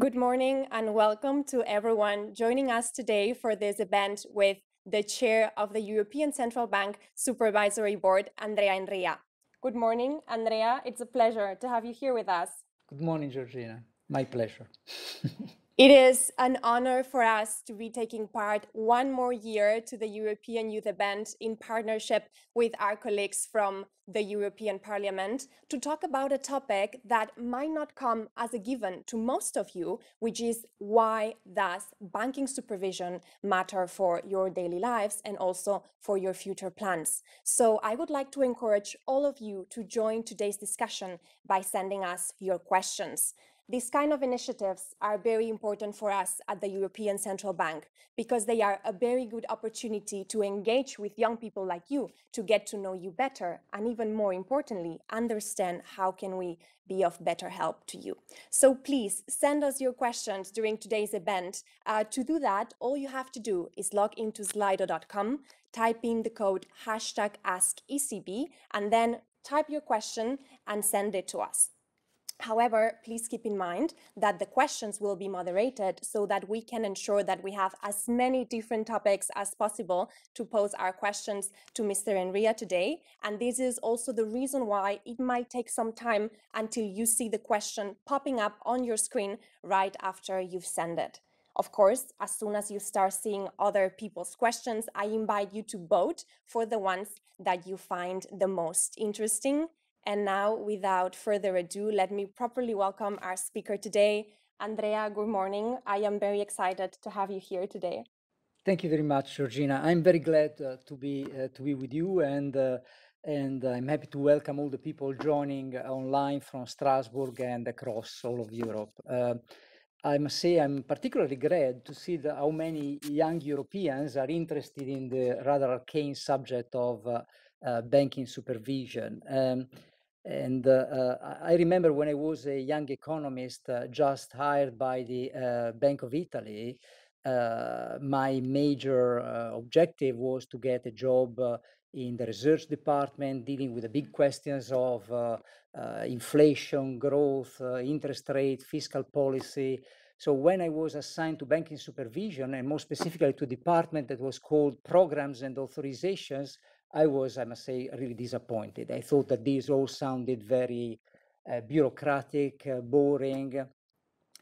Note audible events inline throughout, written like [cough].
Good morning and welcome to everyone joining us today for this event with the Chair of the European Central Bank Supervisory Board, Andrea Enria. Good morning, Andrea. It's a pleasure to have you here with us. Good morning, Georgina. My pleasure. [laughs] It is an honor for us to be taking part one more year to the European Youth Event in partnership with our colleagues from the European Parliament to talk about a topic that might not come as a given to most of you, which is why does banking supervision matter for your daily lives and also for your future plans. So I would like to encourage all of you to join today's discussion by sending us your questions. These kind of initiatives are very important for us at the European Central Bank because they are a very good opportunity to engage with young people like you to get to know you better and even more importantly, understand how can we be of better help to you. So please send us your questions during today's event. Uh, to do that, all you have to do is log into slido.com, type in the code hashtag AskECB, and then type your question and send it to us. However, please keep in mind that the questions will be moderated so that we can ensure that we have as many different topics as possible to pose our questions to Mr. Enria today. And this is also the reason why it might take some time until you see the question popping up on your screen right after you've sent it. Of course, as soon as you start seeing other people's questions, I invite you to vote for the ones that you find the most interesting and now, without further ado, let me properly welcome our speaker today. Andrea, good morning. I am very excited to have you here today. Thank you very much, Georgina. I'm very glad uh, to be uh, to be with you, and uh, and I'm happy to welcome all the people joining online from Strasbourg and across all of Europe. Uh, I must say I'm particularly glad to see how many young Europeans are interested in the rather arcane subject of uh, uh, banking supervision. Um, and uh, uh, I remember when I was a young economist uh, just hired by the uh, Bank of Italy, uh, my major uh, objective was to get a job in the research department dealing with the big questions of inflation, growth, interest rate, fiscal policy. So when I was assigned to banking supervision and more specifically to a department that was called programs and authorizations, I was, I must say, really disappointed. I thought that these all sounded very uh, bureaucratic, uh, boring,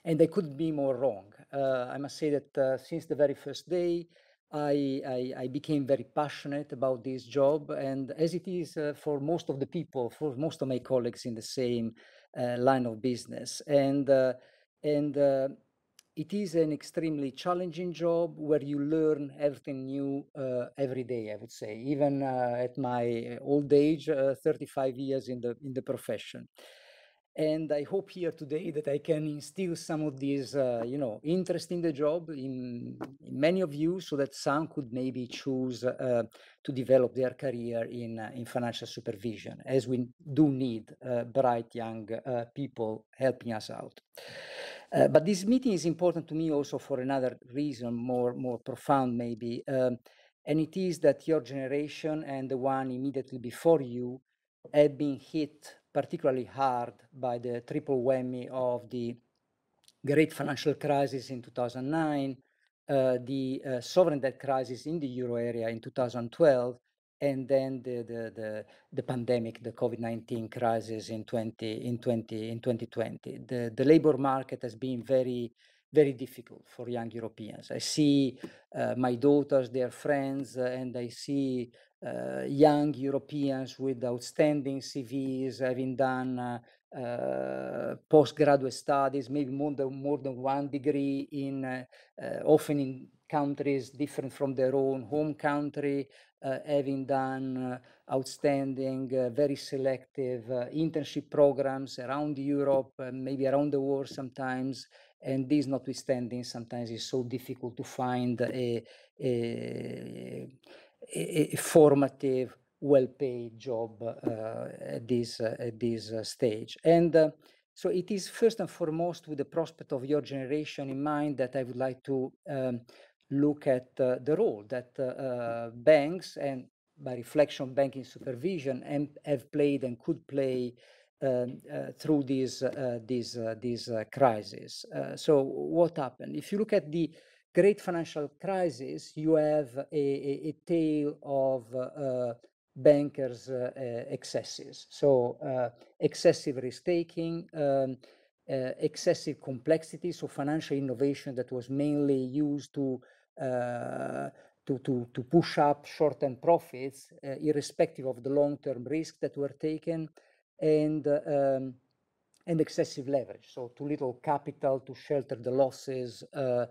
and I couldn't be more wrong. Uh, I must say that uh, since the very first day, I, I, I, became very passionate about this job, and as it is uh, for most of the people, for most of my colleagues in the same uh, line of business, and and it is an extremely challenging job where you learn everything new uh, every day i would say even uh, at my old age uh, 35 years in the in the profession. And i hope here today that i can instill some of these uh, you know interest in the job in, in, many of you so that some could maybe choose uh, to develop their career in uh, in financial supervision as we do need bright young people helping us out uh, but this meeting is important to me also for another reason, more more profound maybe, um, and it is that your generation and the one immediately before you have been hit particularly hard by the triple whammy of the great financial crisis in 2009, uh, the uh, sovereign debt crisis in the euro area in 2012, and then the the the, the pandemic, the COVID nineteen crisis in twenty in twenty in twenty twenty. The the labor market has been very very difficult for young Europeans. I see uh, my daughters, their friends, uh, and I see uh, young Europeans with outstanding CVs, having done uh, uh, postgraduate studies, maybe more than more than one degree in uh, often in countries different from their own home country, uh, having done uh, outstanding, uh, very selective internship programs around Europe, maybe around the world sometimes. And this notwithstanding, sometimes it's so difficult to find a, a, a formative, well-paid job uh, at this uh, at this uh, stage. And so it is first and foremost with the prospect of your generation in mind that I would like to um, look at uh, the role that uh, uh, banks and by reflection banking supervision and have played and could play um, uh, through this uh, this uh, this crisis. so what happened? If you look at the great financial crisis, you have a, a, a tale of bankers' excesses. So excessive risk taking. Um, uh, excessive complexity, so financial innovation that was mainly used to to, to, to push up short-term profits, uh, irrespective of the long-term risk that were taken, and um, and excessive leverage, so too little capital to shelter the losses uh, uh,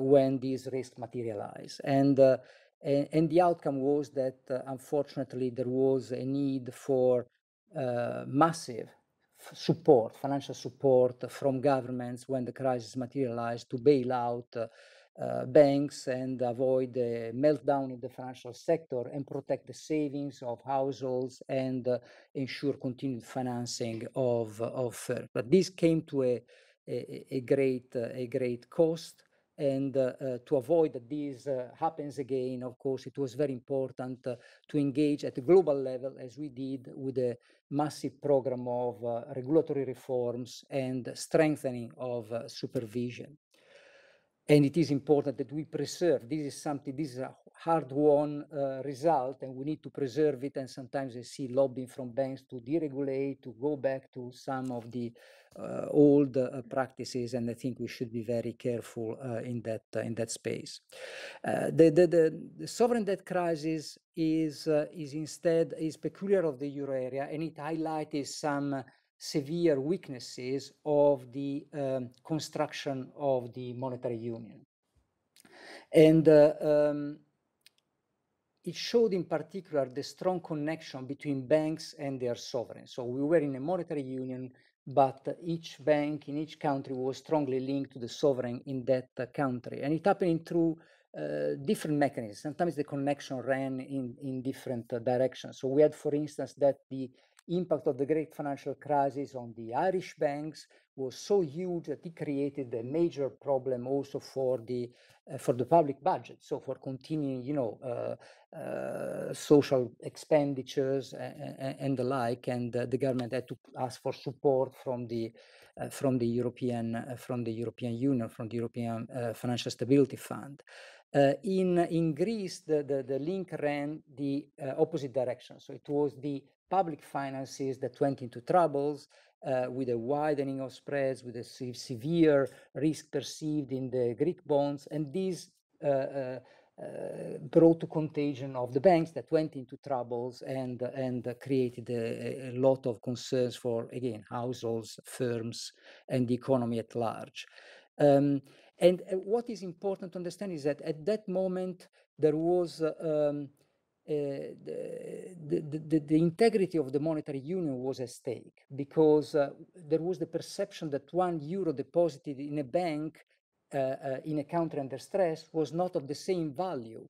when these risks materialize. And, uh, and, and, the outcome was that, unfortunately, there was a need for massive support, financial support from governments when the crisis materialized to bail out uh, uh, banks and avoid a meltdown in the financial sector and protect the savings of households and uh, ensure continued financing of, of firms. But this came to a, a, a great, uh, a great cost. And uh, uh, to avoid that this uh, happens again, of course, it was very important to engage at a global level, as we did with a massive program of regulatory reforms and strengthening of supervision and it is important that we preserve. This is something, this is a hard-won uh, result, and we need to preserve it. And sometimes I see lobbying from banks to deregulate, to go back to some of the uh, old uh, practices, and I think we should be very careful uh, in that uh, in that space. Uh, the, the, the, the, sovereign debt crisis is is instead is peculiar of the euro area, and it highlighted some severe weaknesses of the um, construction of the monetary union. And uh, um, it showed in particular the strong connection between banks and their sovereigns. So we were in a monetary union, but each bank in each country was strongly linked to the sovereign in that uh, country. And it happened through uh, different mechanisms. Sometimes the connection ran in, in different uh, directions. So we had, for instance, that the impact of the great financial crisis on the Irish banks was so huge that it created a major problem also for the uh, for the public budget. So for continuing, you know, uh, uh, social expenditures and, and, the like, and the government had to ask for support from the uh, from the European uh, from the European Union, from the European uh, Financial Stability Fund. in in Greece, the, the, the link ran the opposite direction. So it was the public finances that went into troubles uh, with a widening of spreads, with a se severe risk perceived in the Greek bonds, and this uh, uh, uh, brought to contagion of the banks that went into troubles and and created a, a, lot of concerns for again households, firms, and the economy at large. Um, and uh, what is important to understand is that at that moment there was um, the, the, the, the, integrity of the monetary union was at stake because uh, there was the perception that one euro deposited in a bank uh, uh, in a country under stress was not of the same value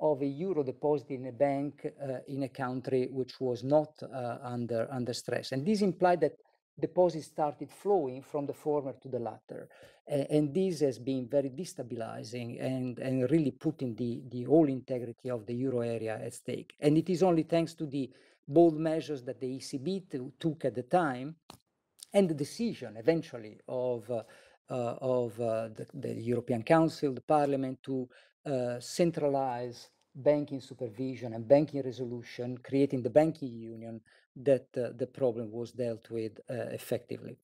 of a euro deposited in a bank uh, in a country which was not uh, under, under stress. And this implied that deposits started flowing from the former to the latter. and this has been very destabilizing and, and really putting the, the whole integrity of the euro area at stake. And it is only thanks to the bold measures that the ECB took at the time and the decision eventually of, uh, uh, of uh, the, the, European Council, the Parliament to uh, centralize banking supervision and banking resolution, creating the banking union, that uh, the problem was dealt with uh, effectively.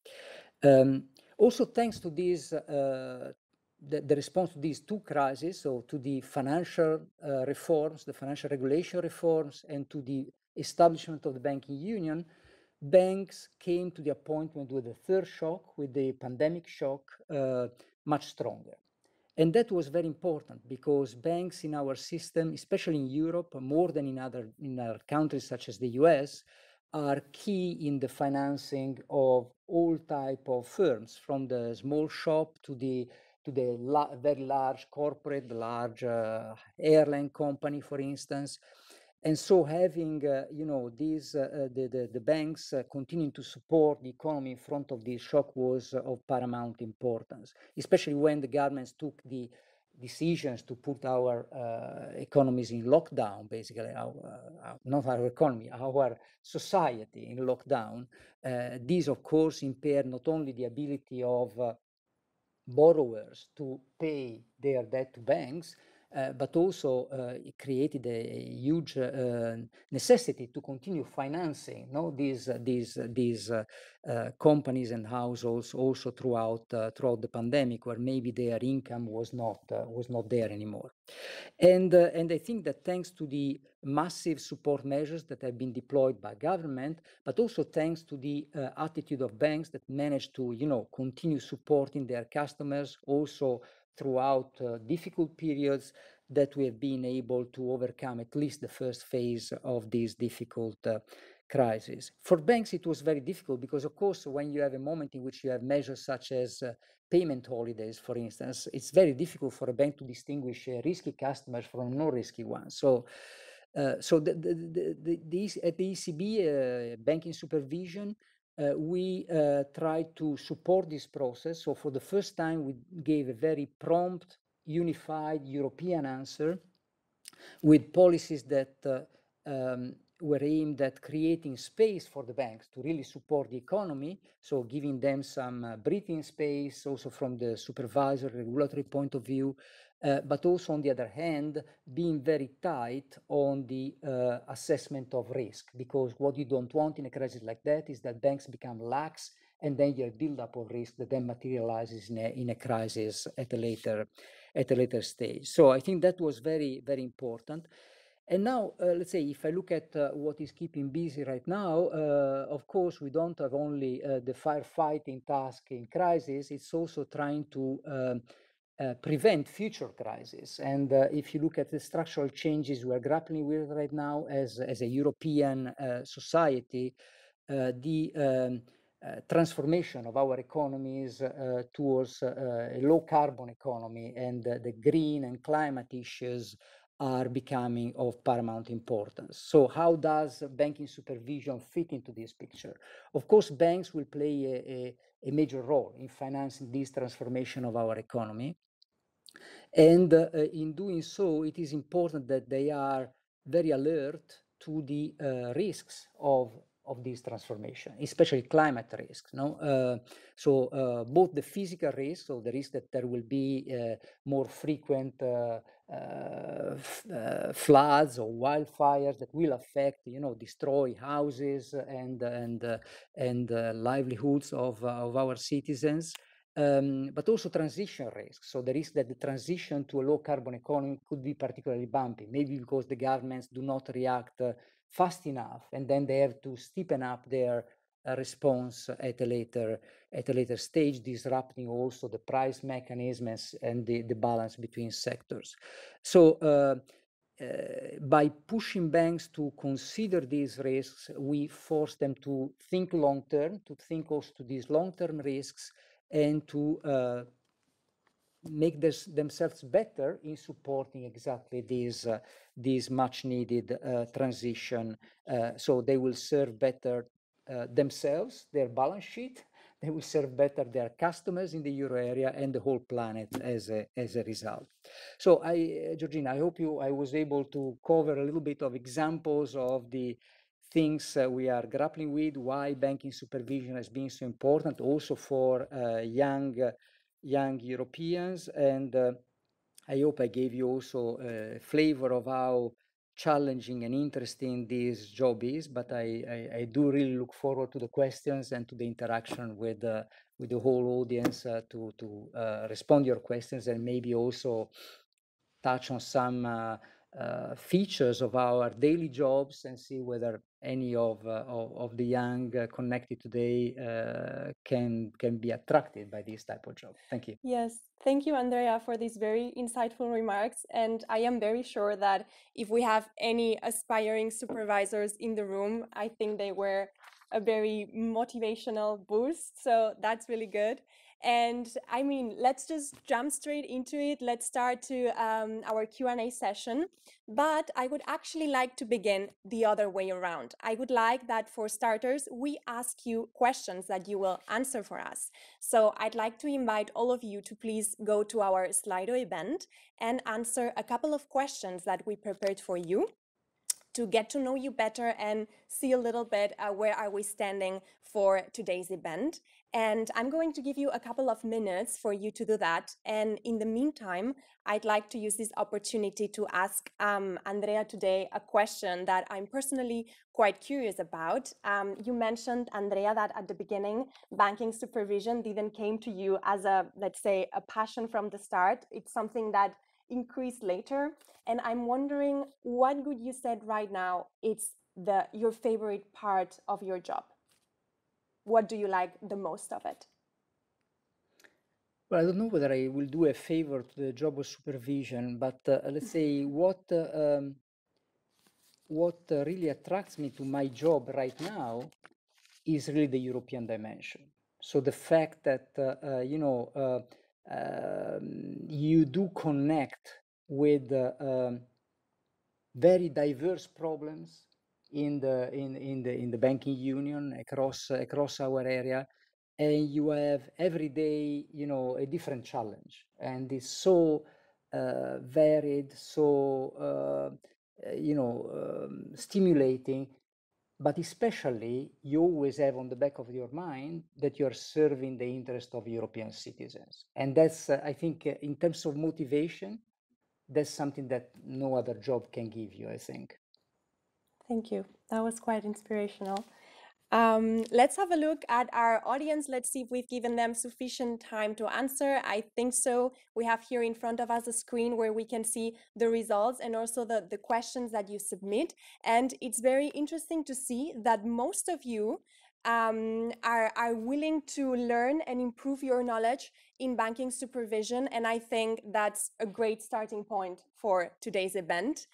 Um, also, thanks to these, uh, the, the, response to these two crises, so to the financial reforms, the financial regulation reforms, and to the establishment of the banking union, banks came to the appointment with the third shock, with the pandemic shock, uh, much stronger. And that was very important because banks in our system, especially in Europe, more than in other, in other countries such as the US, are key in the financing of all type of firms, from the small shop to the to the la very large corporate, large uh, airline company, for instance. And so having, uh, you know, these, uh, uh the, the, the, banks uh, continuing to support the economy in front of this shock was of paramount importance, especially when the governments took the decisions to put our uh, economies in lockdown, basically, our, uh, not our economy, our society in lockdown, uh, these, of course, impair not only the ability of uh, borrowers to pay their debt to banks, but also uh, it created a, huge uh, necessity to continue financing no, these, these, these companies and households also throughout, throughout the pandemic, where maybe their income was not, was not there anymore. And, and I think that thanks to the massive support measures that have been deployed by government, but also thanks to the uh, attitude of banks that managed to, you know, continue supporting their customers also throughout uh, difficult periods that we have been able to overcome at least the first phase of this difficult uh, crisis. For banks, it was very difficult because, of course, when you have a moment in which you have measures such as uh, payment holidays, for instance, it's very difficult for a bank to distinguish risky customers from non-risky ones. So, uh, so the, the, the, the, at the ECB, uh, banking supervision, uh, we uh, tried to support this process. So for the first time, we gave a very prompt, unified European answer with policies that uh, um, were aimed at creating space for the banks to really support the economy, so giving them some uh, breathing space also from the supervisor regulatory point of view, uh, but also on the other hand, being very tight on the uh, assessment of risk, because what you don't want in a crisis like that is that banks become lax and then you have build-up of risk that then materializes in a, in a crisis at a later at a later stage. So I think that was very very important. And now, uh, let's say, if I look at uh, what is keeping busy right now, uh, of course, we don't have only uh, the firefighting task in crisis, it's also trying to um, uh, prevent future crises. And uh, if you look at the structural changes we're grappling with right now as, as a European society, the um, uh, transformation of our economies uh, towards uh, a low carbon economy and the green and climate issues are becoming of paramount importance. So how does banking supervision fit into this picture? Of course, banks will play a, a, a major role in financing this transformation of our economy. And uh, in doing so, it is important that they are very alert to the uh, risks of of this transformation, especially climate risks. No, uh, so uh, both the physical risks, so the risk that there will be uh, more frequent uh, floods or wildfires that will affect, you know, destroy houses and and and livelihoods of of our citizens. Um, but also transition risks. So the risk that the transition to a low carbon economy could be particularly bumpy, maybe because the governments do not react fast enough, and then they have to steepen up their uh, response at a later at a later stage, disrupting also the price mechanisms and the, the balance between sectors. So uh, uh, by pushing banks to consider these risks, we force them to think long term, to think also to these long term risks, and to uh, make this, themselves better in supporting exactly this, uh, this much needed uh, transition. Uh, so they will serve better uh, themselves, their balance sheet, [laughs] they will serve better their customers in the euro area and the whole planet as a, as a result. So I, Georgina, I hope you, I was able to cover a little bit of examples of the things uh, we are grappling with, why banking supervision has been so important also for uh, young young Europeans. And uh, I hope I gave you also a flavor of how challenging and interesting this job is, but I, I, I, do really look forward to the questions and to the interaction with, uh, with the whole audience uh, to, to uh, respond to your questions and maybe also touch on some uh, uh, features of our daily jobs and see whether any of, uh, of, of, the young uh, connected today uh, can can be attracted by this type of job. Thank you. Yes, thank you, Andrea, for these very insightful remarks. And I am very sure that if we have any aspiring supervisors in the room, I think they were a very motivational boost. So that's really good. And I mean, let's just jump straight into it. Let's start to um, our Q&A session. But I would actually like to begin the other way around. I would like that for starters, we ask you questions that you will answer for us. So I'd like to invite all of you to please go to our Slido event and answer a couple of questions that we prepared for you to get to know you better and see a little bit uh, where are we standing for today's event. And I'm going to give you a couple of minutes for you to do that. And in the meantime, I'd like to use this opportunity to ask um, Andrea today a question that I'm personally quite curious about. Um, you mentioned, Andrea, that at the beginning, banking supervision didn't came to you as a, let's say, a passion from the start. It's something that increased later. And I'm wondering what would you said right now it's the your favorite part of your job? What do you like the most of it? Well, I don't know whether I will do a favor to the job of supervision, but uh, let's [laughs] say what uh, um, what uh, really attracts me to my job right now is really the European dimension. So the fact that uh, uh, you know uh, um, you do connect with um, very diverse problems in the in in the in the banking union across across our area and you have every day you know a different challenge and it's so uh, varied so uh, you know um, stimulating but especially you always have on the back of your mind that you're serving the interest of european citizens and that's uh, i think uh, in terms of motivation that's something that no other job can give you i think Thank you. That was quite inspirational. Um, let's have a look at our audience. Let's see if we've given them sufficient time to answer. I think so. We have here in front of us a screen where we can see the results and also the, the questions that you submit. And it's very interesting to see that most of you um, are, are willing to learn and improve your knowledge in banking supervision. And I think that's a great starting point for today's event.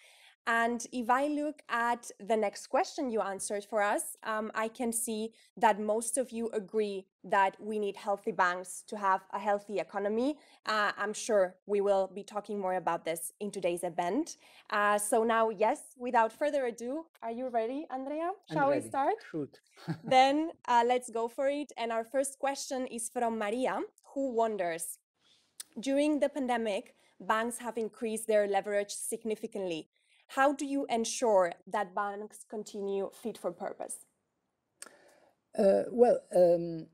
And if I look at the next question you answered for us, um, I can see that most of you agree that we need healthy banks to have a healthy economy. Uh, I'm sure we will be talking more about this in today's event. Uh, so now, yes, without further ado, are you ready, Andrea? Shall we start? Shoot. [laughs] then uh, let's go for it. And our first question is from Maria, who wonders, during the pandemic, banks have increased their leverage significantly how do you ensure that banks continue fit for purpose? Uh, well, um,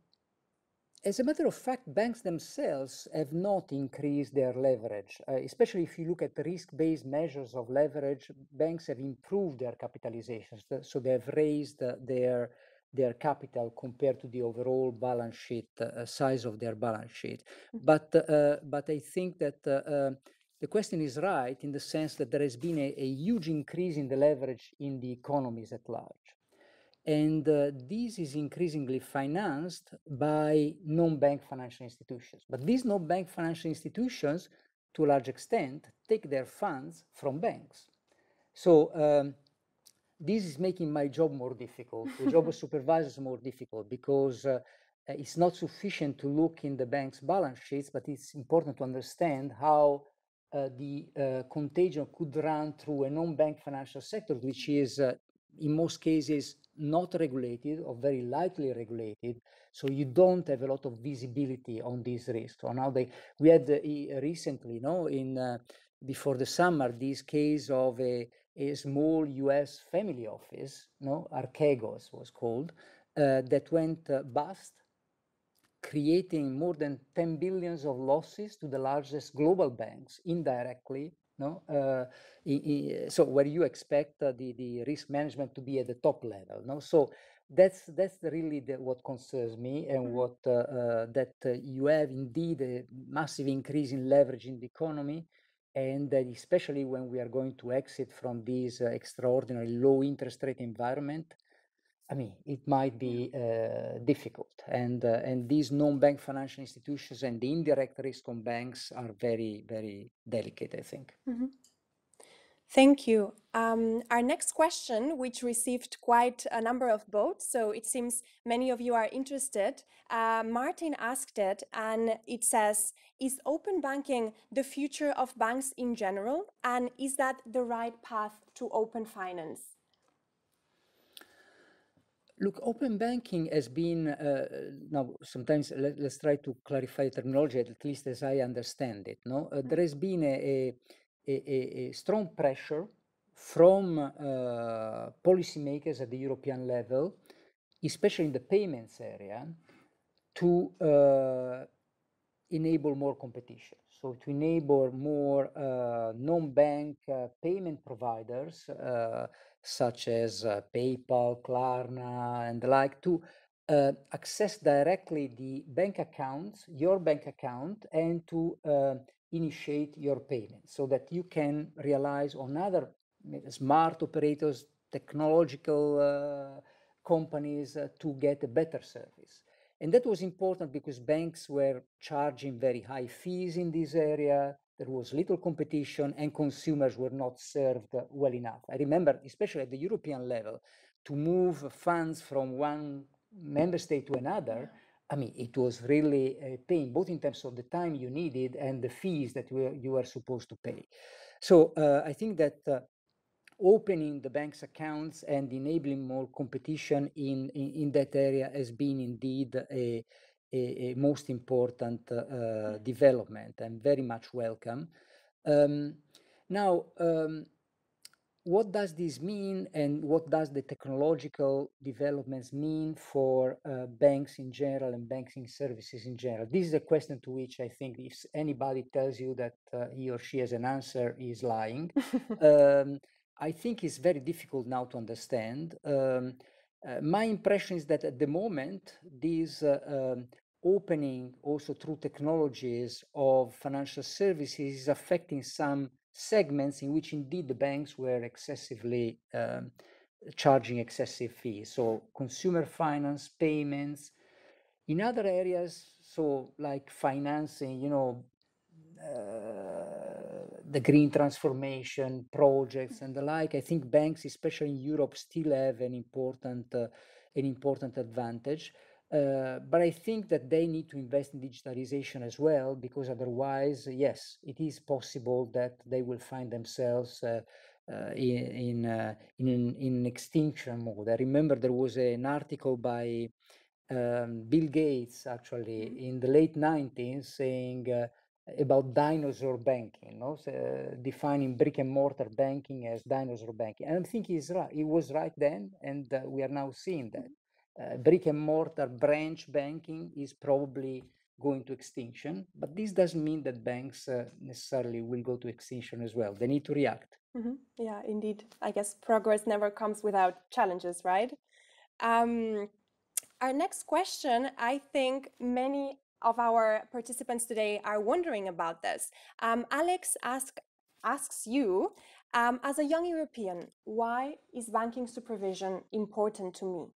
as a matter of fact, banks themselves have not increased their leverage, uh, especially if you look at the risk-based measures of leverage. Banks have improved their capitalizations, so they have raised uh, their their capital compared to the overall balance sheet uh, size of their balance sheet. Mm -hmm. But uh, but I think that uh, uh, the question is right in the sense that there has been a, a huge increase in the leverage in the economies at large. And uh, this is increasingly financed by non-bank financial institutions. But these non-bank financial institutions, to a large extent, take their funds from banks. So um, this is making my job more difficult, the job of [laughs] supervisors more difficult, because uh, it's not sufficient to look in the bank's balance sheets, but it's important to understand how the uh, contagion could run through a non-bank financial sector, which is uh, in most cases not regulated or very lightly regulated. So you don't have a lot of visibility on these risks. So now they, we had recently, you know, in before the summer, this case of a, a small U.S. family office, no, Archegos was called, uh, that went uh, bust creating more than 10 billions of losses to the largest global banks indirectly no uh, so where you expect uh, the the risk management to be at the top level no so that's that's really the, what concerns me and mm-hmm. what uh, uh, that uh, you have indeed a massive increase in leverage in the economy and especially when we are going to exit from this uh, extraordinary low interest rate environment I mean, it might be uh, difficult. And, uh, and these non-bank financial institutions and the indirect risk on banks are very, very delicate, I think. Mm -hmm. Thank you. Um, our next question, which received quite a number of votes, so it seems many of you are interested. Uh, Martin asked it, and it says, is open banking the future of banks in general? And is that the right path to open finance? Look, open banking has been, uh, now sometimes let, us try to clarify terminology, at least as I understand it. No, uh, there has been a, a, a, a strong pressure from uh, policymakers at the European level, especially in the payments area, to uh, enable more competition. So to enable more uh, non-bank uh, payment providers, uh, such as uh, PayPal, Klarna, and the like, to access directly the bank accounts, your bank account, and to initiate your payment so that you can realize on other smart operators, technological uh, companies uh, to get a better service. And that was important because banks were charging very high fees in this area. There was little competition and consumers were not served well enough. I remember, especially at the European level, to move funds from one member state to another, I mean, it was really a pain, both in terms of the time you needed and the fees that you were supposed to pay. So uh, I think that uh, opening the bank's accounts and enabling more competition in, in, in that area has been indeed a, a, a most important uh, development and very much welcome. Um, now, um, what does this mean and what does the technological developments mean for uh, banks in general and banking services in general? This is a question to which I think if anybody tells you that uh, he or she has an answer, is lying. [laughs] um, I think it's very difficult now to understand. Um, uh, my impression is that at the moment, these uh, um, opening also through technologies of financial services is affecting some segments in which indeed the banks were excessively um, charging excessive fees. So consumer finance, payments. In other areas, so like financing, you know, uh, the green transformation projects and the like, I think banks, especially in Europe, still have an important uh, an important advantage. Uh, but I think that they need to invest in digitalization as well, because otherwise, yes, it is possible that they will find themselves uh, uh, in in, in, in extinction mode. I remember there was an article by um, Bill Gates actually mm-hmm. in the late 90s saying uh, about dinosaur banking, no? So, uh, defining brick and mortar banking as dinosaur banking. And I think he's right. He was right then, and we are now seeing that. Uh, brick and mortar branch banking is probably going to extinction, but this doesn't mean that banks uh, necessarily will go to extinction as well. They need to react. Mm-hmm. Yeah, indeed. I guess progress never comes without challenges, right? Um, our next question, I think many of our participants today are wondering about this. Um, Alex ask, asks you, um, as a young European, why is banking supervision important to me?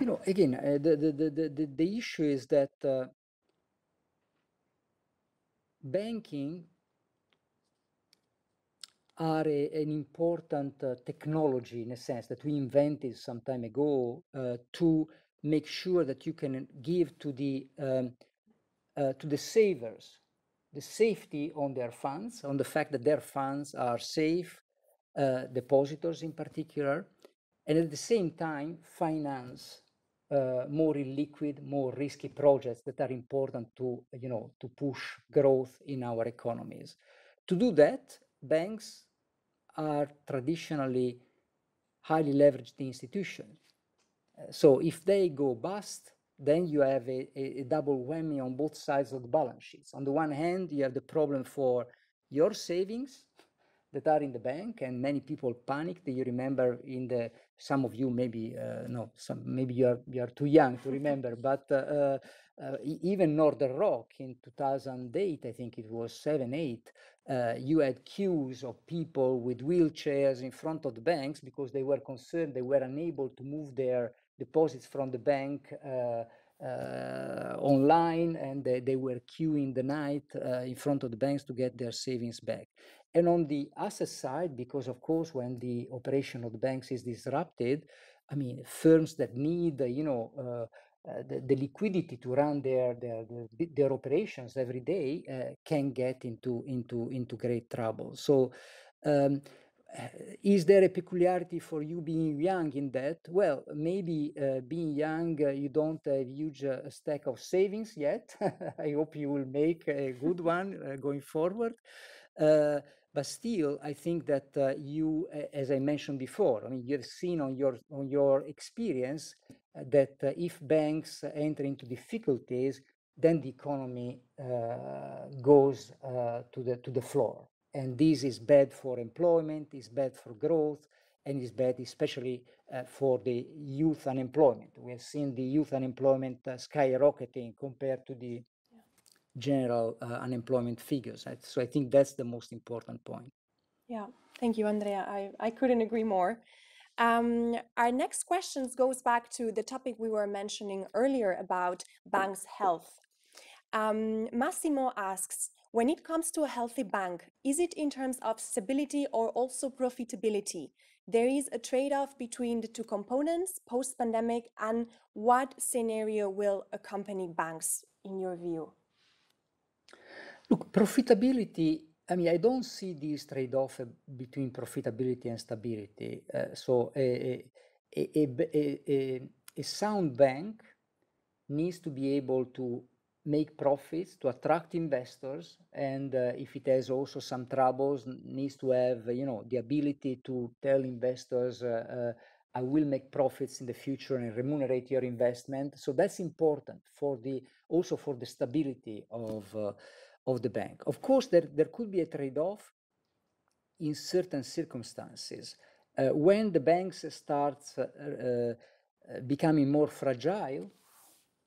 You know, again, uh, the, the, the, the, the issue is that uh, banking are a, an important uh, technology in a sense that we invented some time ago uh, to make sure that you can give to the um, uh, to the savers the safety on their funds, on the fact that their funds are safe, uh, depositors in particular, and at the same time finance uh, more illiquid, more risky projects that are important to, you know, to push growth in our economies. To do that, banks are traditionally highly leveraged institutions. Uh, so if they go bust, then you have a, a, a, double whammy on both sides of the balance sheets. On the one hand, you have the problem for your savings that are in the bank, and many people panicked. You remember in the some of you maybe uh, no, some maybe you are you are too young to remember, [laughs] but uh, uh, uh even Northern Rock in 2008, I think it was seven eight, uh, you had queues of people with wheelchairs in front of the banks because they were concerned they were unable to move their deposits from the bank. Uh, online and they, they were queuing the night uh, in front of the banks to get their savings back. And on the asset side, because of course, when the operation of the banks is disrupted, I mean, firms that need, you know, uh, uh, the, the, liquidity to run their their their, their operations every day uh, can get into into into great trouble. So. Um, is there a peculiarity for you being young in that? Well, maybe uh, being young, uh, you don't have huge uh, stack of savings yet. [laughs] I hope you will make a good one uh, going forward. Uh, but still, I think that uh, you, as I mentioned before, I mean, you've seen on your on your experience that if banks enter into difficulties, then the economy goes to the to the floor and this is bad for employment, is bad for growth, and is bad especially uh, for the youth unemployment. We have seen the youth unemployment uh, skyrocketing compared to the yeah. general uh, unemployment figures. So I think that's the most important point. Yeah, thank you, Andrea. I, I couldn't agree more. Um, our next questions goes back to the topic we were mentioning earlier about banks' health. Um, Massimo asks, when it comes to a healthy bank, is it in terms of stability or also profitability? There is a trade-off between the two components post-pandemic and what scenario will accompany banks in your view? Look, profitability, I mean, I don't see this trade-off between profitability and stability. Uh, so a, a, a, a sound bank needs to be able to make profits to attract investors and uh, if it has also some troubles needs to have you know the ability to tell investors uh, uh, i will make profits in the future and remunerate your investment. So that's important for the also for the stability of uh, of the bank. Of course there there could be a trade-off in certain circumstances. Uh, when the banks starts becoming more fragile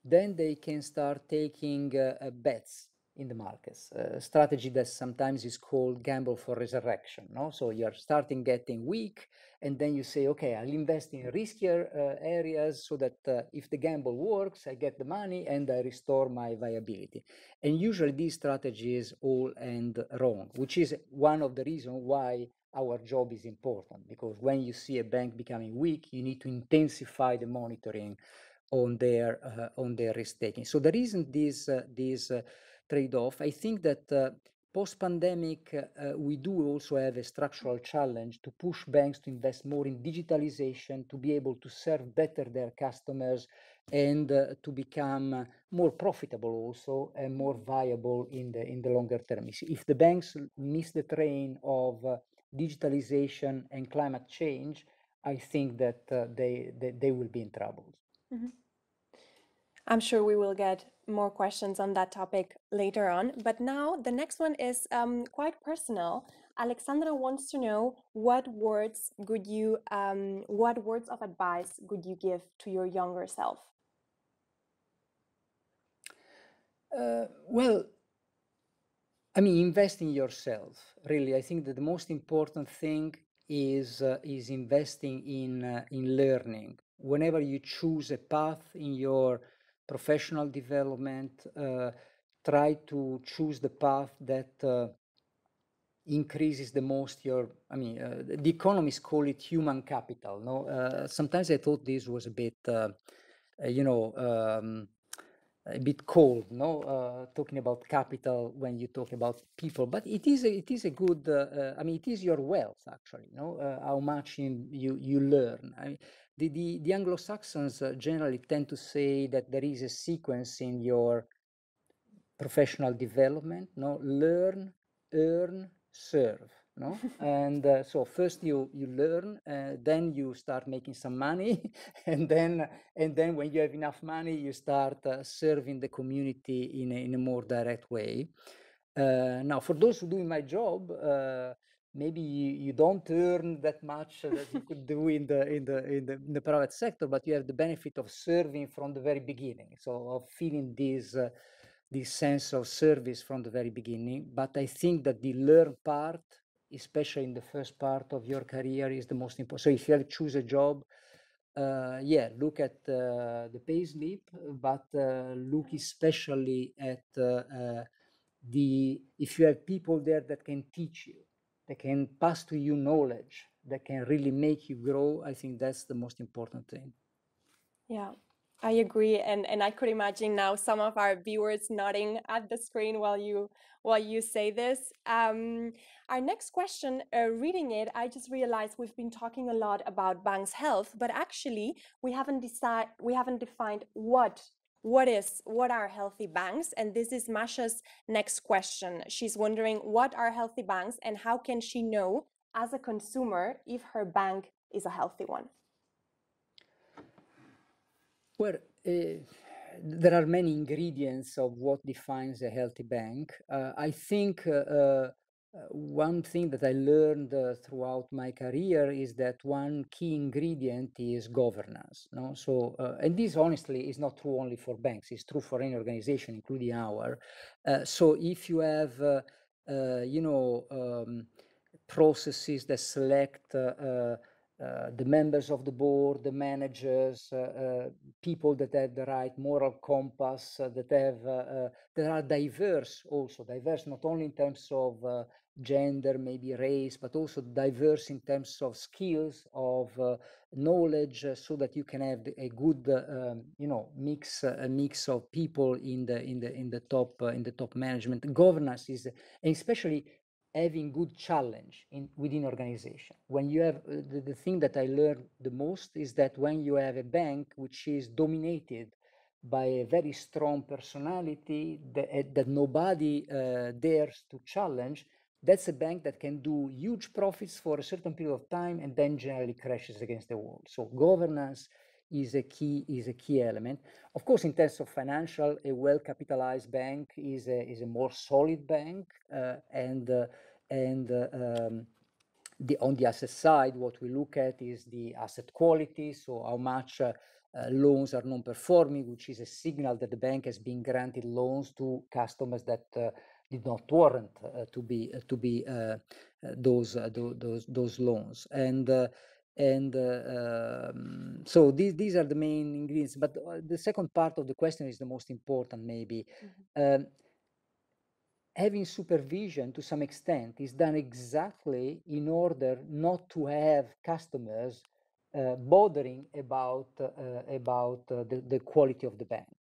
then they can start taking uh, uh, bets in the markets. A strategy that sometimes is called gamble for resurrection. No? So you're starting getting weak, and then you say, okay, I'll invest in riskier uh, areas so that uh, if the gamble works, I get the money and I restore my viability. And usually these strategies all end wrong, which is one of the reasons why our job is important because when you see a bank becoming weak, you need to intensify the monitoring on their uh, on their risk taking. So there isn't this uh, this uh, trade-off. I think that post-pandemic we do also have a structural challenge to push banks to invest more in digitalization to be able to serve better their customers and to become more profitable also and more viable in the in the longer term. If the banks miss the train of digitalization and climate change, I think that uh, they, they, they will be in trouble. Mm -hmm. I'm sure we will get more questions on that topic later on. But now the next one is um, quite personal. Alexandra wants to know what words could you, um, what words of advice could you give to your younger self? Uh, well, I mean, invest in yourself. Really, I think that the most important thing is uh, is investing in uh, in learning. Whenever you choose a path in your professional development, uh, try to choose the path that uh, increases the most your, I mean, uh, the economists call it human capital. No, uh, sometimes I thought this was a bit, uh, uh, you know, um, a bit cold, no, talking about capital when you talk about people, but it is a, it is a good. I mean, it is your wealth actually. You know how much in, you you learn. I mean, the the, the Anglo-Saxons uh, generally tend to say that there is a sequence in your professional development. No, learn, earn, serve no [laughs] and uh, so first you you learn uh, then you start making some money [laughs] and then and then when you have enough money you start uh, serving the community in a, in a more direct way uh, now for those who do my job uh, maybe you, you, don't earn that much that you could do in the, in the in the in the private sector but you have the benefit of serving from the very beginning so of feeling this uh, this sense of service from the very beginning but i think that the learn part especially in the first part of your career, is the most important. So if you have to choose a job, uh, yeah, look at uh, the pay slip but uh, look especially at the if you have people there that can teach you, that can pass to you knowledge, that can really make you grow. I think that's the most important thing. Yeah. I agree, and and I could imagine now some of our viewers nodding at the screen while you while you say this. Um, our next question, uh, reading it, I just realized we've been talking a lot about banks' health, but actually we haven't decide we haven't defined what what is what are healthy banks, and this is Masha's next question. She's wondering what are healthy banks, and how can she know as a consumer if her bank is a healthy one. Well, uh, there are many ingredients of what defines a healthy bank. Uh, I think uh, uh one thing that I learned uh, throughout my career is that one key ingredient is governance. No? So, uh, and this honestly is not true only for banks; it's true for any organization, including our. so, if you have, you know, um, processes that select uh, the members of the board, the managers, uh, uh, people that have the right moral compass, that have that are diverse also diverse not only in terms of gender, maybe race, but also diverse in terms of skills, of uh, knowledge, uh, so that you can have a good, uh, um, you know, mix a mix of people in the in the in the top in the top management. Governance is, and especially having good challenge in within organization. When you have uh, the, the thing that I learned the most is that when you have a bank which is dominated by a very strong personality that, uh, that nobody uh, dares to challenge, that's a bank that can do huge profits for a certain period of time and then generally crashes against the wall. So governance is a key is a key element. Of course, in terms of financial, a well-capitalized bank is a is a more solid bank, uh, and uh, and uh, um, the on the asset side, what we look at is the asset quality. So how much uh, uh, loans are non-performing, which is a signal that the bank has been granted loans to customers that uh, did not warrant to be to be those those those loans. And and uh, um, so these these are the main ingredients. But uh, the second part of the question is the most important maybe. Mm-hmm. um, having supervision to some extent is done exactly in order not to have customers uh, bothering about uh, about uh, the, the quality of the bank. uh,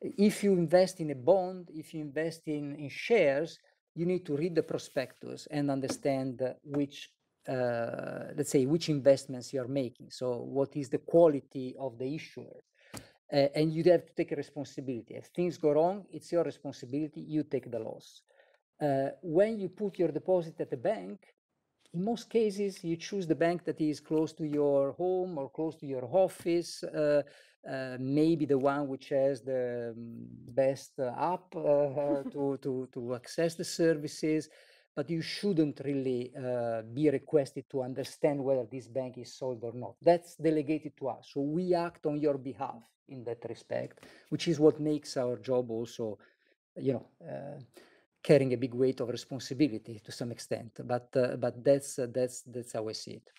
if you invest in a bond if you invest in, in shares you need to read the prospectus and understand which uh, let's say which investments you are making. So what is the quality of the issuer? Uh, and you have to take a responsibility. If things go wrong it's your responsibility you take the loss. Uh, when you put your deposit at the bank in most cases you choose the bank that is close to your home or close to your office uh, uh, maybe the one which has the um, best app to, [laughs] to, to access the services but you shouldn't really uh, be requested to understand whether this bank is sold or not. That's delegated to us. So we act on your behalf in that respect, which is what makes our job also, you know, uh, carrying a big weight of responsibility to some extent. But uh, but that's uh, that's that's how I see it.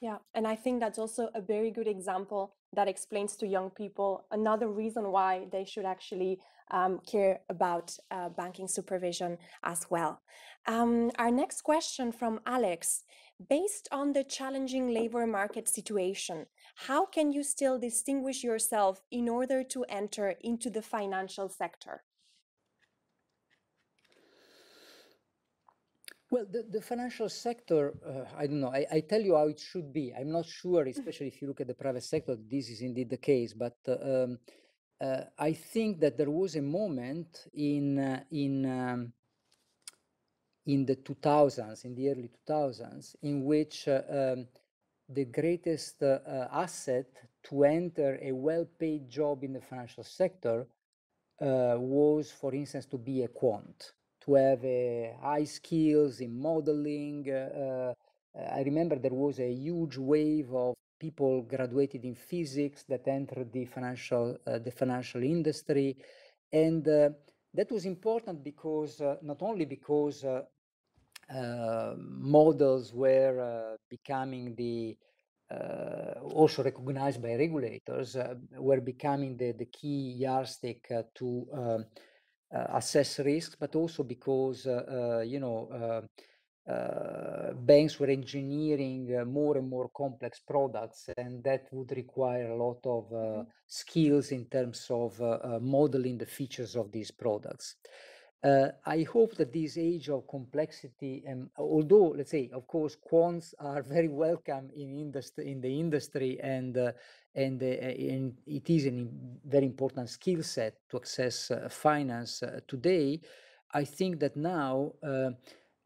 Yeah, and I think that's also a very good example that explains to young people another reason why they should actually um, care about uh, banking supervision as well. Um, our next question from Alex. Based on the challenging labor market situation, how can you still distinguish yourself in order to enter into the financial sector? Well, the, the financial sector, uh, I don't know, I, I, tell you how it should be. I'm not sure, mm. especially if you look at the private sector, this is indeed the case. But uh, um, uh, I think that there was a moment in, uh, in, um, in the 2000s, in the early 2000s, in which uh, um, the greatest uh, asset to enter a well-paid job in the financial sector was, for instance, to be a quant to have uh, high skills in modeling. Uh, uh, I remember there was a huge wave of people graduated in physics that entered the financial the financial industry, and that was important because not only because models were becoming the uh, also recognized by regulators, uh, were becoming the, the key yardstick uh, to um, assess risks, but also because, you know, uh, banks were engineering uh, more and more complex products, and that would require a lot of uh, mm-hmm. skills in terms of modeling the features of these products. Uh, I hope that this age of complexity, and although let's say, of course, quants are [laughs] very welcome in industry in the industry, and uh, and, uh, and, it is a very important skill set to access finance today. I think that now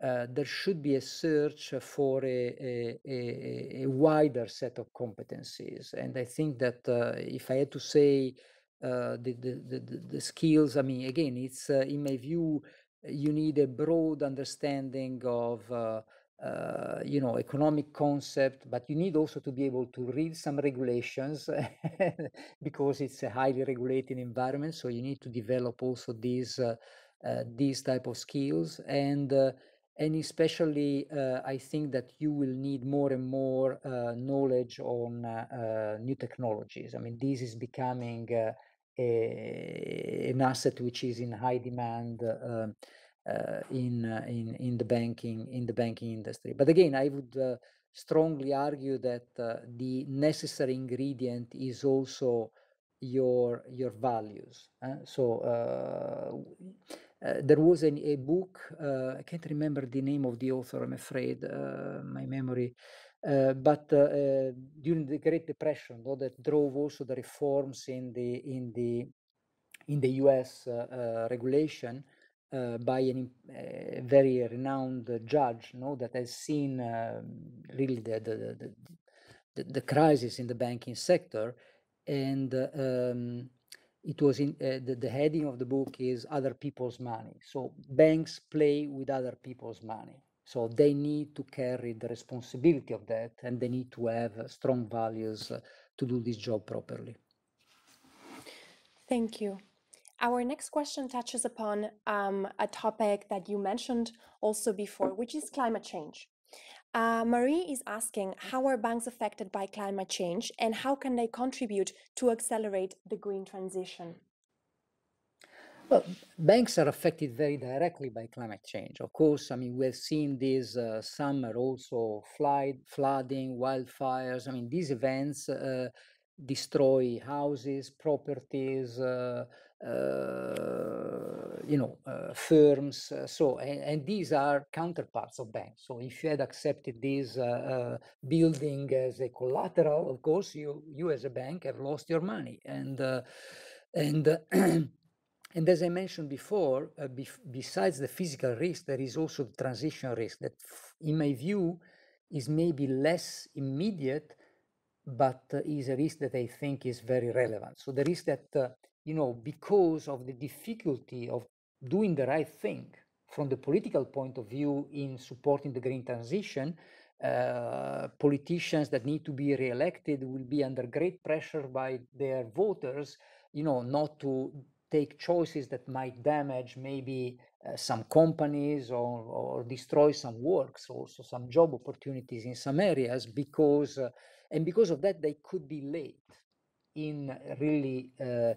uh, there should be a search for a, a, a, wider set of competencies. And I think that uh, if I had to say uh, the, the, the, the, skills, I mean, again, it's uh, in my view, you need a broad understanding of, uh, you know, economic concept, but you need also to be able to read some regulations [laughs] because it's a highly regulated environment. So you need to develop also these, these type of skills and and especially uh, I think that you will need more and more uh, knowledge on uh, uh new technologies. I mean, this is becoming uh, a, an asset which is in high demand uh, in in in the banking in the banking industry. But again, I would strongly argue that the necessary ingredient is also your your values. so uh, there was a, a book, uh, I can't remember the name of the author, I'm afraid, uh, my memory, but during the Great Depression, though, that drove also the reforms in the in the in the U.S. regulation. Uh, by a very renowned judge, no, that has seen uh, really the the, the the, the crisis in the banking sector, and um, it was in uh, the, the heading of the book is other people's money so banks play with other people's money so they need to carry the responsibility of that and they need to have strong values to do this job properly. Thank you. Our next question touches upon um, a topic that you mentioned also before which is climate change. Uh, Marie is asking how are banks affected by climate change and how can they contribute to accelerate the green transition? Well, banks are affected very directly by climate change. Of course, I mean, we've seen this uh, summer also flood, flooding, wildfires. I mean, these events uh, destroy houses, properties, uh, uh, you know, uh, firms. Uh, so, and, and, these are counterparts of banks. So, if you had accepted this building as a collateral, of course, you you as a bank have lost your money. And and [clears throat] and as I mentioned before, bef besides the physical risk, there is also the transition risk that, in my view, is maybe less immediate but uh, is a risk that I think is very relevant. So the risk that, uh, you know, because of the difficulty of doing the right thing from the political point of view in supporting the green transition, uh, politicians that need to be re-elected will be under great pressure by their voters, you know, not to take choices that might damage maybe uh, some companies or, or destroy some works, also some job opportunities in some areas because uh, and because of that, they could be late in really uh,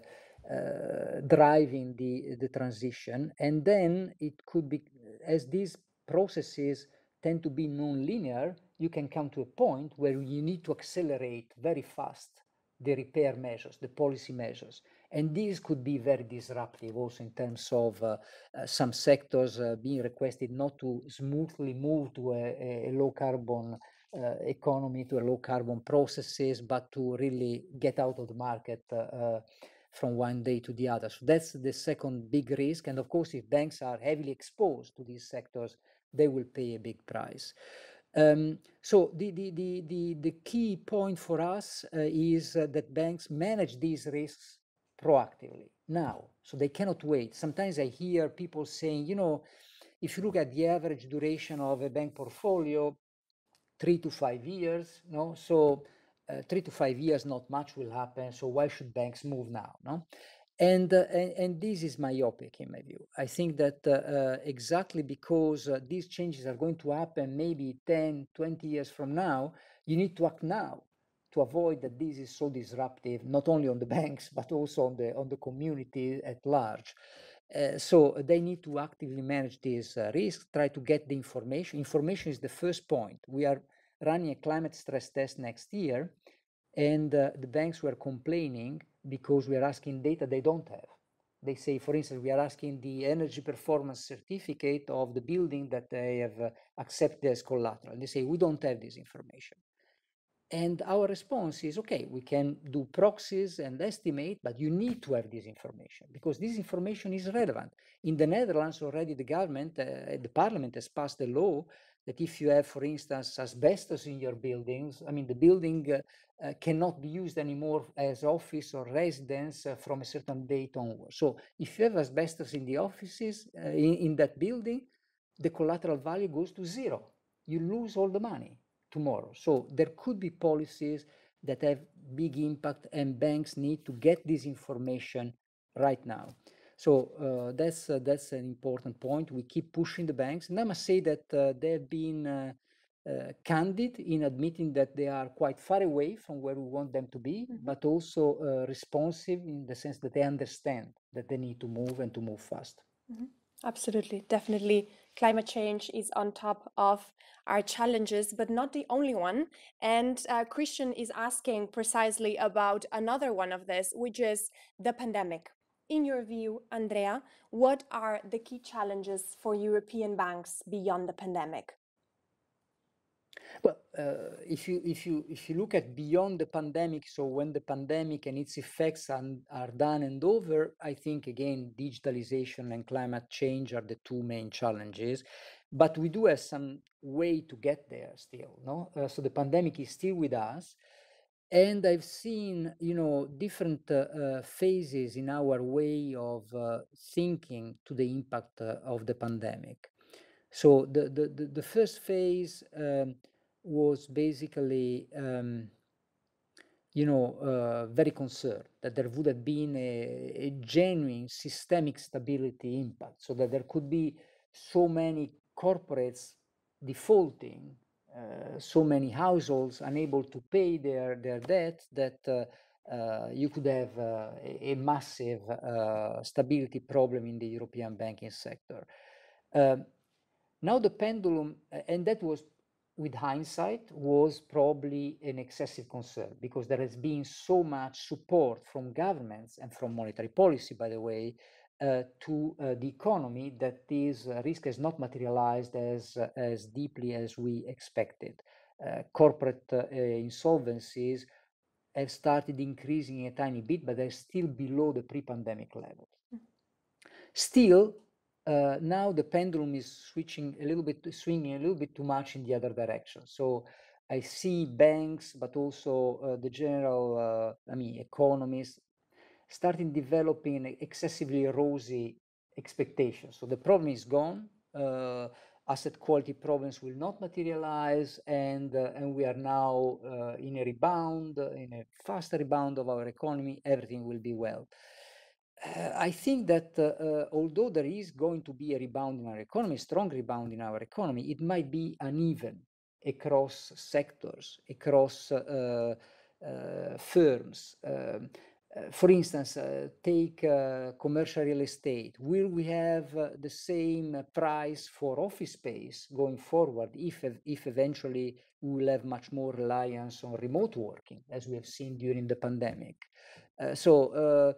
uh, driving the, the transition. And then it could be, as these processes tend to be non-linear, you can come to a point where you need to accelerate very fast the repair measures, the policy measures. And these could be very disruptive also in terms of uh, uh, some sectors uh, being requested not to smoothly move to a, a low carbon uh, economy to a low carbon processes, but to really get out of the market uh, from one day to the other. So that's the second big risk. And of course, if banks are heavily exposed to these sectors, they will pay a big price. Um, so the, the, the, the, the key point for us uh, is uh, that banks manage these risks proactively now, so they cannot wait. Sometimes I hear people saying, you know, if you look at the average duration of a bank portfolio, three to five years, no? So uh, three to five years, not much will happen. So why should banks move now, no? And, uh, and, and this is myopic in my view. I think that uh, uh exactly because uh, these changes are going to happen maybe 10, 20 years from now, you need to act now. To avoid that this is so disruptive, not only on the [laughs] banks, but also on the, on the community at large. Uh, so they need to actively manage these uh, risks, try to get the information. Information is the first point. We are running a climate stress test next year, and uh, the banks were complaining because we are asking data they don't have. They say, for instance, we are asking the energy performance certificate of the building that they have uh, accepted as collateral. and They say, we don't have this information. And our response is, okay, we can do proxies and estimate, but you need to have this information because this information is relevant. In the Netherlands, already the government, uh, the parliament has passed a law that if you have, for instance, asbestos in your buildings, I mean, the building uh, uh, cannot be used anymore as office or residence uh, from a certain date onward. So if you have asbestos in the offices, uh, in, in that building, the collateral value goes to zero. You lose all the money tomorrow. So there could be policies that have big impact and banks need to get this information right now. So uh, that's uh, that's an important point. We keep pushing the banks, and I must say that uh, they have been uh, uh, candid in admitting that they are quite far away from where we want them to be, Mhm. but also uh, responsive in the sense that they understand that they need to move and to move fast. Absolutely, definitely. Climate change is on top of our challenges, but not the only one. And uh, Christian is asking precisely about another one of this, which is the pandemic. In your view, Andrea, what are the key challenges for European banks beyond the pandemic? Well, uh, if you if you if you look at beyond the pandemic, so when the pandemic and its effects are, are done and over, I think again digitalization and climate change are the two main challenges. But we do have some way to get there still, no? Uh, so the pandemic is still with us, and I've seen you know different uh, uh, phases in our way of uh, thinking to the impact uh, of the pandemic. So the the the, the first phase. Um, was basically, um, you know, uh, very concerned that there would have been a, a, genuine systemic stability impact, so that there could be so many corporates defaulting, uh, so many households unable to pay their their debt that. Uh, uh you could have uh, a, massive uh, stability problem in the European banking sector. Um, now the pendulum, and that was with hindsight, was probably an excessive concern because there has been so much support from governments and from monetary policy, by the way, uh, to uh, the economy that this uh, risk has not materialized as, uh, as deeply as we expected. Uh, corporate uh, insolvencies have started increasing a tiny bit, but they're still below the pre-pandemic levels. Mm. Still, uh, now the pendulum is switching a little bit, swinging a little bit too much in the other direction. So I see banks, but also uh, the general, uh, I mean, economists starting developing excessively rosy expectations. So the problem is gone. Uh, asset quality problems will not materialize, and uh, and we are now in a rebound, in a faster rebound of our economy. Everything will be well. Uh, I think that uh, uh, although there is going to be a rebound in our economy, strong rebound in our economy, it might be uneven across sectors, across uh, firms. Um, for instance, take commercial real estate. Will we have the same price for office space going forward if, if eventually we will have much more reliance on remote working, as we have seen during the pandemic? so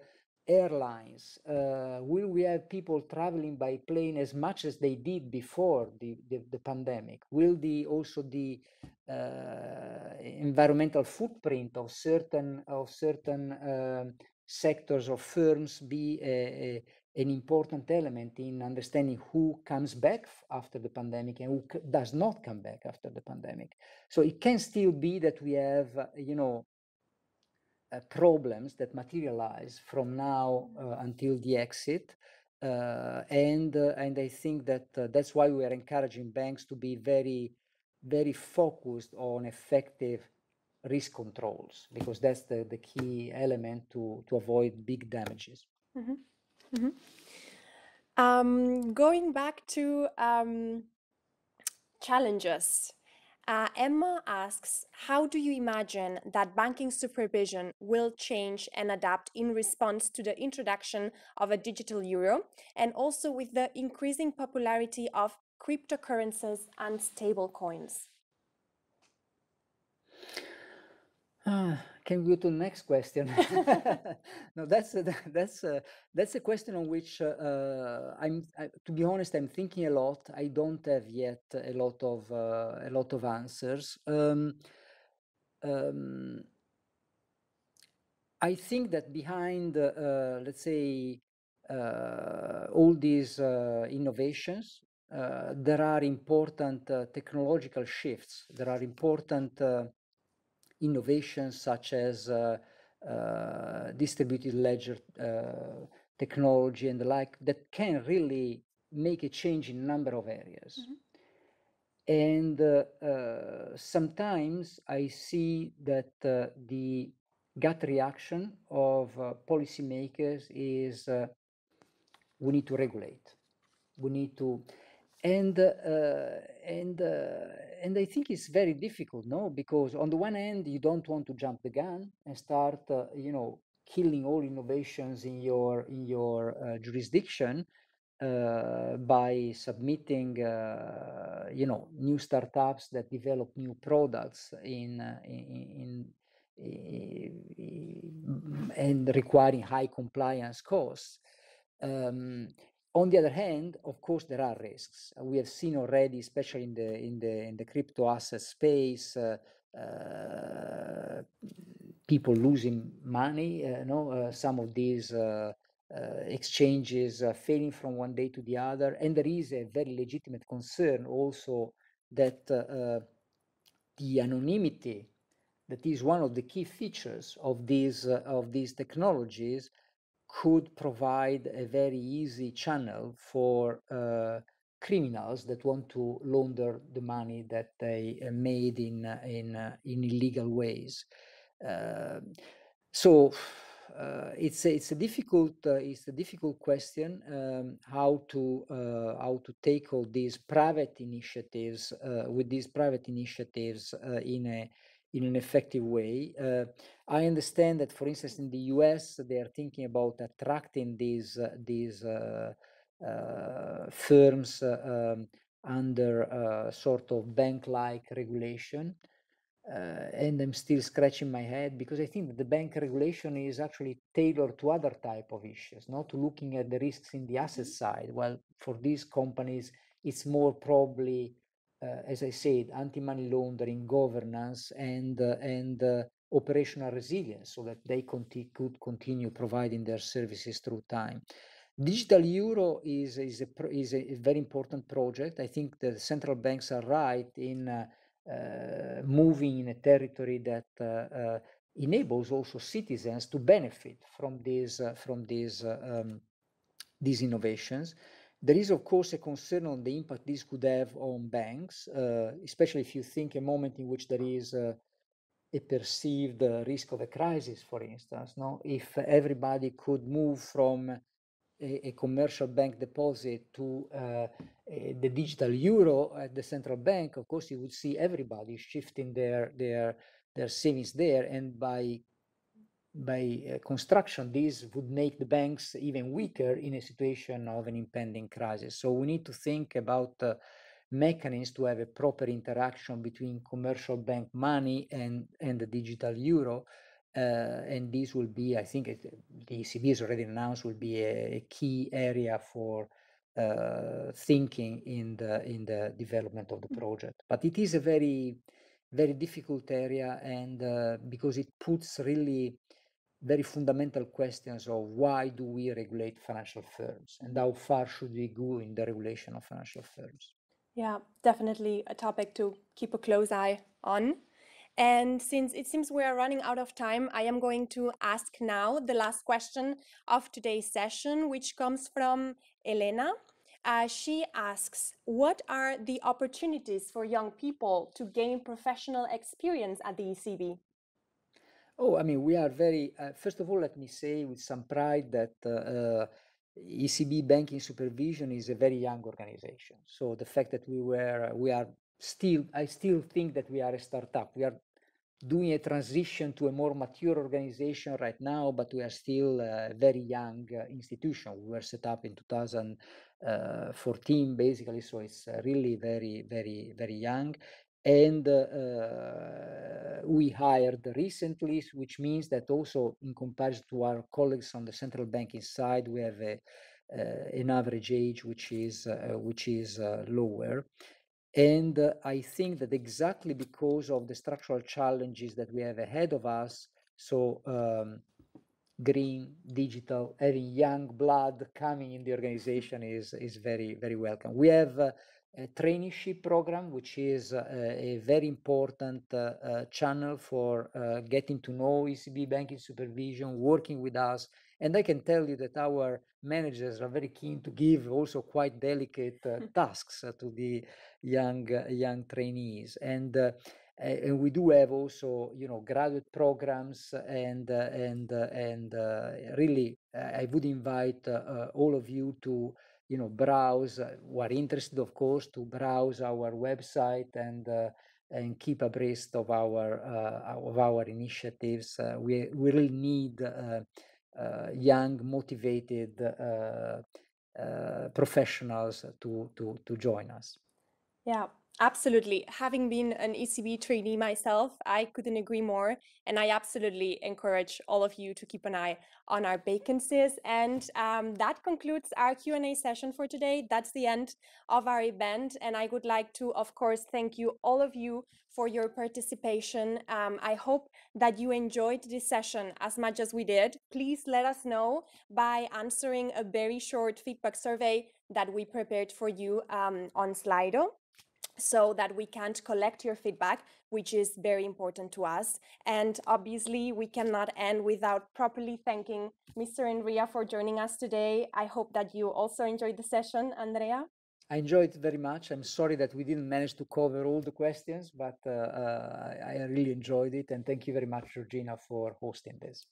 airlines? Uh, will we have people traveling by plane as much as they did before the, the, the pandemic? Will the also the uh, environmental footprint of certain of certain uh, sectors or firms be a, a, an important element in understanding who comes back after the pandemic and who does not come back after the pandemic? So it can still be that we have, you know, uh, problems that materialize from now uh, until the exit. Uh, and and I think that that's why we are encouraging banks to be very, very focused on effective risk controls because that's the, the key element to, to avoid big damages. Mm-hmm. Mm-hmm. Um, going back to um, challenges, Uh, Emma asks, how do you imagine that banking supervision will change and adapt in response to the introduction of a digital euro and also with the increasing popularity of cryptocurrencies and stablecoins? Uh, can we go to the next question? [laughs] no, that's a, [laughs] that's a, that's a question on which uh, uh, I'm. I, to be honest, I'm thinking a lot. I don't have yet a lot of uh, a lot of answers. Um, um, I think that behind, uh, let's say, uh, all these innovations, there are important technological shifts. There are important innovations such as uh, uh, distributed ledger uh, technology and the like that can really make a change in a number of areas. Mm -hmm. And sometimes I see that the gut reaction of uh, policymakers is uh, we need to regulate. We need to, and uh, and uh, and I think it's very difficult, no, because on the one hand you don't want to jump the gun and start, uh, you know, killing all innovations in your in your uh, jurisdiction uh, by submitting, uh, you know, new startups that develop new products in in, in, in and requiring high compliance costs. Um, on the other hand, of course, there are risks. Uh, we have seen already, especially in the in the in the crypto asset space, uh, uh, people losing money. Uh, no, uh, some of these uh, exchanges failing from one day to the other, and there is a very legitimate concern also that the anonymity that is one of the key features of these of these technologies could provide a very easy channel for uh, criminals that want to launder the money that they uh, made in uh, in uh, in illegal ways. Um, so it's a, it's a difficult it's a difficult question um, how to how to tackle these private initiatives with these private initiatives in a in an effective way. Uh, I understand that, for instance, in the US, they are thinking about attracting these uh, these uh, uh firms uh, um, under sort of bank-like regulation. Uh, and I'm still scratching my head because I think that the bank regulation is actually tailored to other type of issues, not looking at the risks in the asset mm-hmm. side. Well, for these companies, it's more probably uh, as I said, anti-money laundering, governance, and uh, and uh, operational resilience, so that they conti could continue providing their services through time. Digital euro is is a is a very important project. I think the central banks are right in uh, uh, moving in a territory that uh, enables also citizens to benefit from these from these um, these innovations. There is, of course, a concern on the impact this could have on banks, uh, especially if you think a moment in which there is a perceived uh, risk of a crisis, for instance. No, if everybody could move from a, a commercial bank deposit to uh, a, the digital euro at the central bank, of course, you would see everybody shifting their their their savings there, and by by uh, construction, this would make the banks even weaker in a situation of an impending crisis. So we need to think about uh, mechanisms to have a proper interaction between commercial bank money and, and the digital euro. Uh, and this will be, I think it, the ECB has already announced, will be a, a key area for uh, thinking in the in the development of the mm. project. But it is a very very difficult area, and uh, because it puts really very fundamental questions of why do we regulate financial firms and how far should we go in the regulation of financial firms. Yeah, definitely a topic to keep a close eye on. And since it seems we are running out of time, I am going to ask now the last question of today's session, which comes from Elena. Uh, she asks, what are the opportunities for young people to gain professional experience at the ECB? Oh, I mean, we are very, uh, first of all, let me say with some pride that uh, uh ECB banking supervision is a very young organization. So the fact that we were, we are still, I still think that we are a startup. We are doing a transition to a more mature organization right now, but we are still a very young uh, institution. We were set up in 2014, basically, so it's uh, really very, very, very young. And uh, we hired recently, which means that also in comparison to our colleagues on the central banking side, we have a, an average age which is which is lower. And uh, I think that exactly because of the structural challenges that we have ahead of us, so um, green, digital, having young blood coming in the organization is, is very, very welcome. We have uh, a traineeship program, which is uh, a very important uh, uh, channel for uh, getting to know ECB banking supervision, working with us. And I can tell you that our managers are very keen to give also quite delicate [laughs] tasks to the young young trainees and uh, and we do have also you know graduate programs and uh, and uh, and really I would invite all of you to you know browse who are interested of course to browse our website and and keep abreast of our uh, of our initiatives. Uh, we really need uh, young, motivated professionals to to to join us. Yeah, absolutely. Having been an ECB trainee myself, I couldn't agree more. And I absolutely encourage all of you to keep an eye on our vacancies. And um, that concludes our Q&A session for today. That's the end of our event. And I would like to, of course, thank you, all of you, for your participation. Um, I hope that you enjoyed this session as much as we did. Please let us know by answering a very short feedback survey that we prepared for you um, on Slido so that we can't collect your feedback, which is very important to us. And obviously, we cannot end without properly thanking Mr. Enria for joining us today. I hope that you also enjoyed the session, Andrea. I enjoyed it very much. I'm sorry that we didn't manage to cover all the questions, but uh, uh, I really enjoyed it. And thank you very much, Georgina, for hosting this.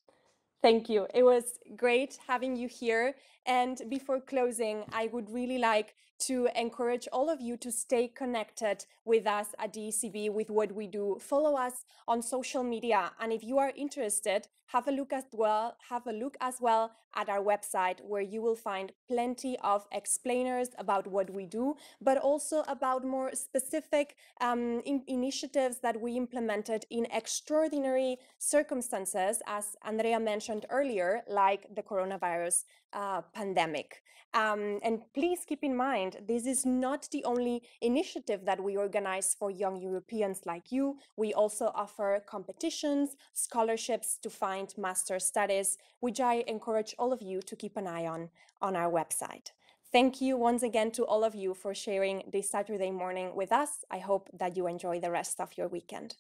Thank you. It was great having you here. And before closing, I would really like to encourage all of you to stay connected with us at the ECB with what we do. Follow us on social media. And if you are interested, have a look as well, have a look as well at our website where you will find plenty of explainers about what we do, but also about more specific um, in initiatives that we implemented in extraordinary circumstances, as Andrea mentioned earlier, like the coronavirus uh, pandemic. Um, and please keep in mind, this is not the only initiative that we organize for young Europeans like you. We also offer competitions, scholarships to find master studies, which I encourage all of you to keep an eye on on our website. Thank you once again to all of you for sharing this Saturday morning with us. I hope that you enjoy the rest of your weekend.